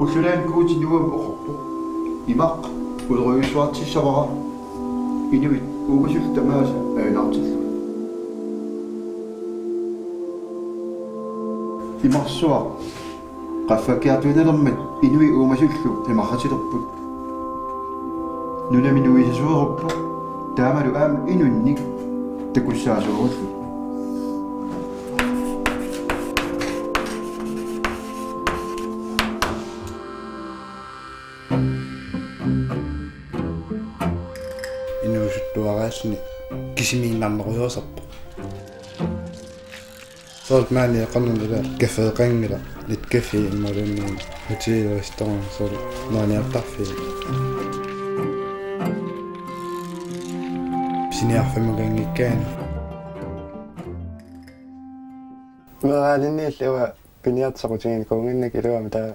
وكلان كوت نيوان بوخبو إماق ودغيو شواتي شابغا إنويت ومشي التماس أين أعطيت إما الصوا قفا كاتو نرمت إنوي ومشي التو إما خاتي ربو نونا منوي جزوه ربو تامر أم إنو النك تكوشا جوه инуусуттуараасни кисимииннарнеруйосерпа نعم صارت معنا قلنا لا كفى قنقلة لتكفي إما لأن هتي ريستوران صار ماني أقطع فيه بسني أعرف ما قنقي كان ما غادي نيت لوا بنيات صغتين كون إنك لوا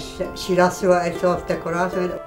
しらすはそうしてこらせる。